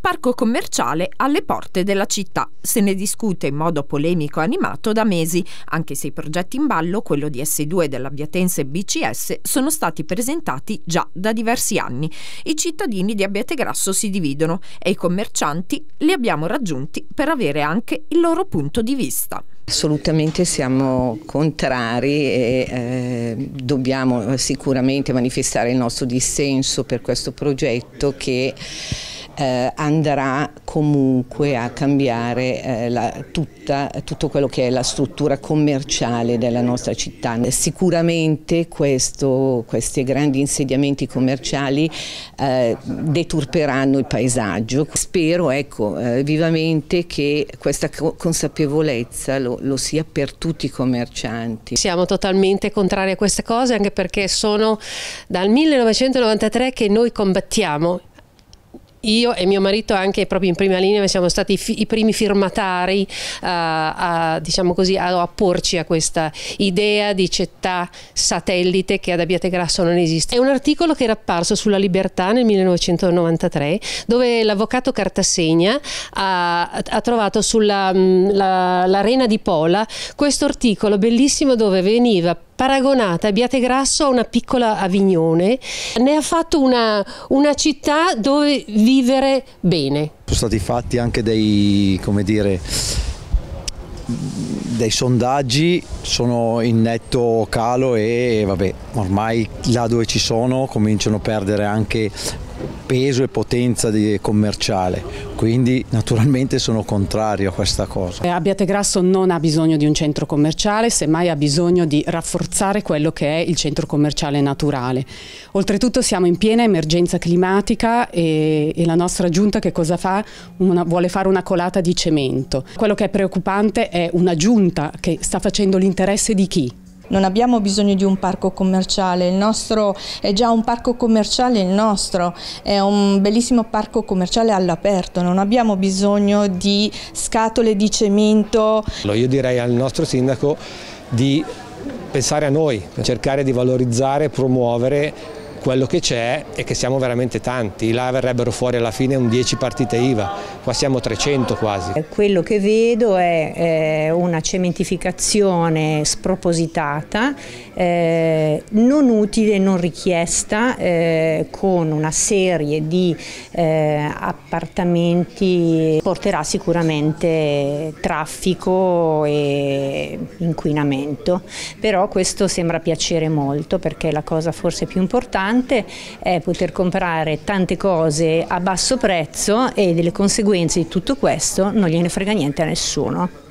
Parco commerciale alle porte della città. Se ne discute in modo polemico e animato da mesi, anche se i progetti in ballo, quello di S2 dell'Abbiatense BCS, sono stati presentati già da diversi anni. I cittadini di Abbiategrasso si dividono e i commercianti li abbiamo raggiunti per avere anche il loro punto di vista. Assolutamente siamo contrari e eh, dobbiamo sicuramente manifestare il nostro dissenso per questo progetto che eh, andrà comunque a cambiare eh, la, tutta, tutto quello che è la struttura commerciale della nostra città. Sicuramente questo, questi grandi insediamenti commerciali eh, deturperanno il paesaggio. Spero ecco, eh, vivamente che questa consapevolezza lo, lo sia per tutti i commercianti. Siamo totalmente contrari a queste cose anche perché sono dal 1993 che noi combattiamo io e mio marito anche proprio in prima linea siamo stati i primi firmatari uh, a, diciamo così, a opporci a questa idea di città satellite che ad Abbiategrasso non esiste. È un articolo che era apparso sulla Libertà nel 1993 dove l'avvocato Cartasegna ha, ha trovato sull'arena di Pola questo articolo bellissimo dove veniva paragonata Abbiategrasso a una piccola Avignone, ne ha fatto una, una città dove vivere bene. Sono stati fatti anche dei, come dire, dei sondaggi sono in netto calo e vabbè, ormai là dove ci sono cominciano a perdere anche peso e potenza commerciale, quindi naturalmente sono contrario a questa cosa. Eh, Abbiategrasso non ha bisogno di un centro commerciale, semmai ha bisogno di rafforzare quello che è il centro commerciale naturale. Oltretutto siamo in piena emergenza climatica e, e la nostra giunta che cosa fa? Una, vuole fare una colata di cemento. Quello che è preoccupante è una giunta che sta facendo l'interesse di chi? Non abbiamo bisogno di un parco commerciale, il nostro è già un parco commerciale il nostro, è un bellissimo parco commerciale all'aperto, non abbiamo bisogno di scatole di cemento. Io direi al nostro sindaco di pensare a noi, cercare di valorizzare, promuovere quello che c'è è che siamo veramente tanti, là verrebbero fuori alla fine un 10 partite IVA, qua siamo 300 quasi. Quello che vedo è eh, una cementificazione spropositata, eh, non utile, non richiesta, eh, con una serie di appartamenti, porterà sicuramente traffico e inquinamento, però questo sembra piacere molto perché la cosa forse più importante importante è poter comprare tante cose a basso prezzo e delle conseguenze di tutto questo non gliene frega niente a nessuno.